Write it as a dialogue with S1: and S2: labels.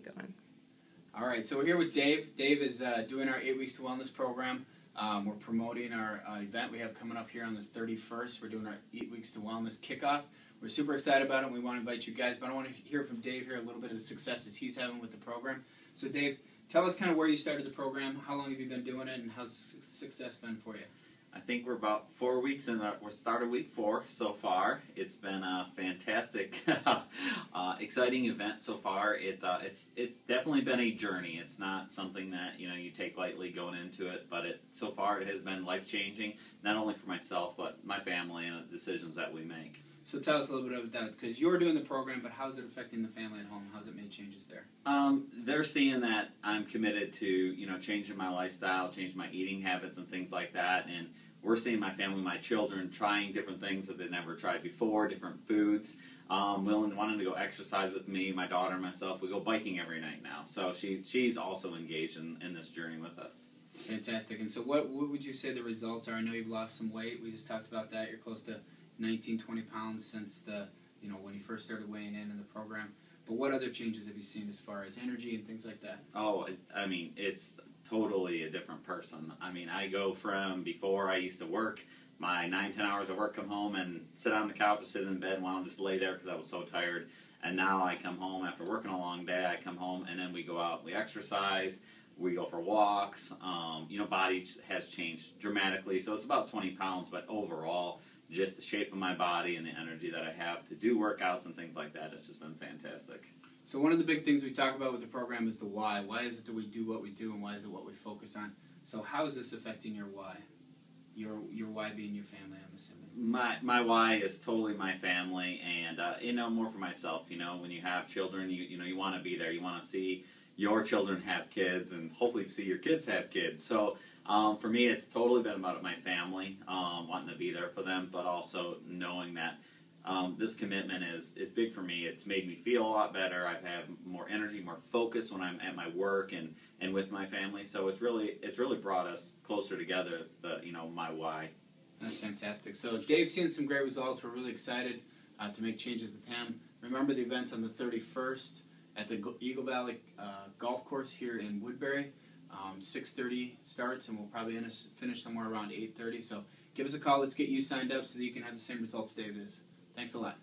S1: get going.
S2: All right, so we're here with Dave. Dave is uh, doing our eight weeks to wellness program. Um, we're promoting our uh, event we have coming up here on the 31st. We're doing our eight weeks to wellness kickoff. We're super excited about it. We want to invite you guys, but I want to hear from Dave here a little bit of the successes he's having with the program. So, Dave, tell us kind of where you started the program, how long have you been doing it, and how's the success been for you?
S3: I think we're about four weeks in. The, we're started week four so far. It's been a fantastic, uh, exciting event so far. It uh, it's it's definitely been a journey. It's not something that you know you take lightly going into it, but it so far it has been life changing, not only for myself but my family and the decisions that we make.
S2: So tell us a little bit about that because you're doing the program, but how's it affecting the family at home? How's it made changes there?
S3: Um, they're seeing that I'm committed to you know changing my lifestyle, changing my eating habits and things like that, and we're seeing my family, my children trying different things that they never tried before, different foods. Um, willing, wanting to go exercise with me, my daughter myself. We go biking every night now, so she she's also engaged in, in this journey with us.
S2: Fantastic. And so, what what would you say the results are? I know you've lost some weight. We just talked about that. You're close to 19, 20 pounds since the, you know, when you first started weighing in in the program. But what other changes have you seen as far as energy and things like that?
S3: Oh, I mean, it's totally a different person. I mean, I go from before I used to work my nine, ten hours of work, come home and sit on the couch or sit in bed and want to just lay there because I was so tired. And now I come home after working a long day. I come home and then we go out, we exercise, we go for walks. Um, you know, body has changed dramatically, so it's about 20 pounds, but overall, just the shape of my body and the energy that I have to do workouts and things like that. It's just been fantastic.
S2: So one of the big things we talk about with the program is the why. Why is it that we do what we do, and why is it what we focus on? So how is this affecting your why? Your your why being your family, I'm assuming.
S3: My my why is totally my family, and uh, you know more for myself. You know, when you have children, you you know you want to be there. You want to see your children have kids, and hopefully see your kids have kids. So um, for me, it's totally been about my family, um, wanting to be there for them, but also knowing that um, this commitment is, is big for me. It's made me feel a lot better. I've had more energy, more focus when I'm at my work and, and with my family. So it's really it's really brought us closer together. The you know my why.
S2: That's fantastic. So Dave's seen some great results. We're really excited uh, to make changes with him. Remember the events on the 31st at the Eagle Valley uh, Golf Course here in Woodbury. Um, 6.30 starts, and we'll probably finish somewhere around 8.30. So give us a call. Let's get you signed up so that you can have the same results Dave is. Thanks a lot.